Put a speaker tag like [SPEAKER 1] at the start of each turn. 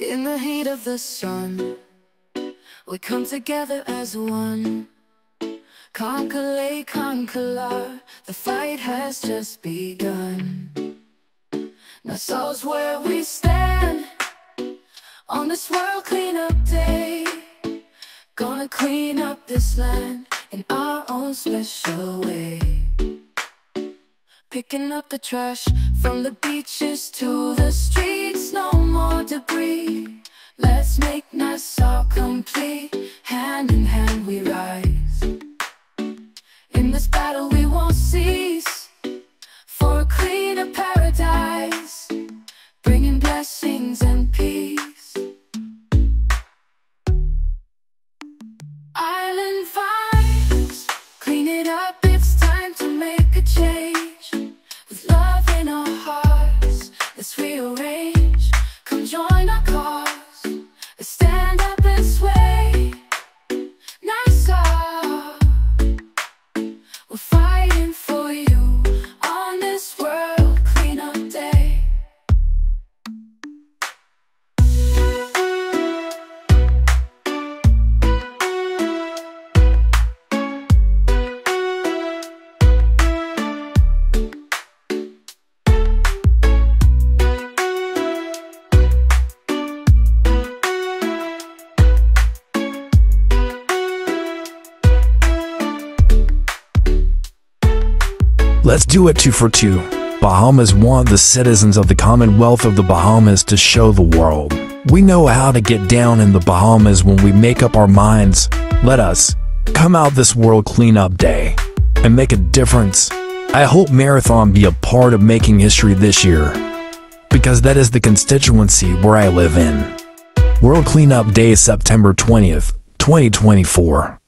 [SPEAKER 1] In the heat of the sun, we come together as one. Conchalay, conquer the fight has just begun. Now souls where we stand on this world cleanup day. Gonna clean up this land in our own special way. Picking up the trash from the beaches to the streets, no more debris. Let's
[SPEAKER 2] do it two for two. Bahamas want the citizens of the Commonwealth of the Bahamas to show the world. We know how to get down in the Bahamas when we make up our minds. Let us come out this World Cleanup Day and make a difference. I hope Marathon be a part of making history this year because that is the constituency where I live in. World Cleanup Day September 20th, 2024.